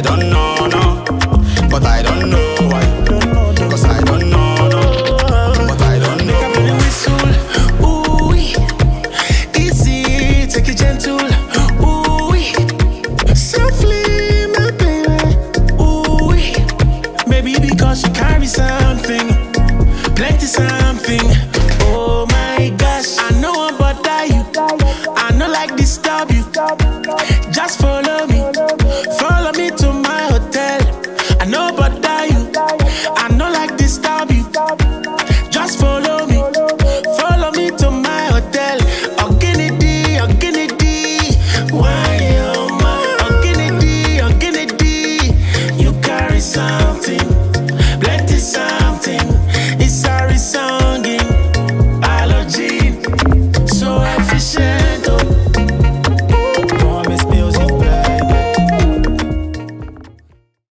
I don't know, no. But I don't know why. Cause I don't know, no. But I don't know. Make a whistle. Ooh, easy, take it gentle. Ooh, softly, my baby. Ooh, maybe because you carry something, plenty something. Oh my gosh, I know I'm but die you. I know like disturb you. you.